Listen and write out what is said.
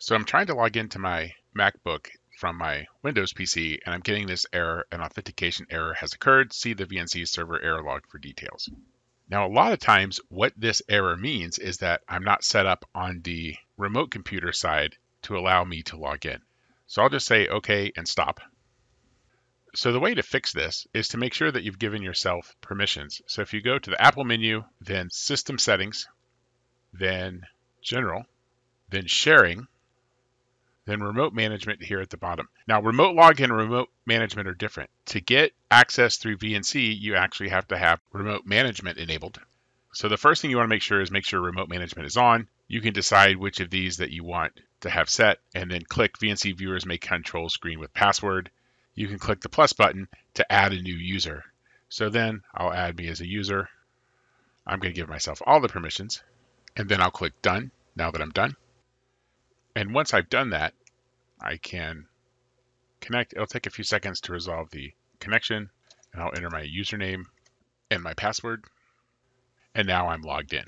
So I'm trying to log into my MacBook from my Windows PC and I'm getting this error, an authentication error has occurred. See the VNC server error log for details. Now, a lot of times what this error means is that I'm not set up on the remote computer side to allow me to log in. So I'll just say okay and stop. So the way to fix this is to make sure that you've given yourself permissions. So if you go to the Apple menu, then System Settings, then General, then Sharing, then Remote Management here at the bottom. Now, Remote Login and Remote Management are different. To get access through VNC, you actually have to have Remote Management enabled. So the first thing you want to make sure is make sure Remote Management is on. You can decide which of these that you want to have set, and then click VNC Viewers Make Control Screen with Password you can click the plus button to add a new user. So then I'll add me as a user. I'm going to give myself all the permissions and then I'll click done now that I'm done. And once I've done that, I can connect. It'll take a few seconds to resolve the connection and I'll enter my username and my password. And now I'm logged in.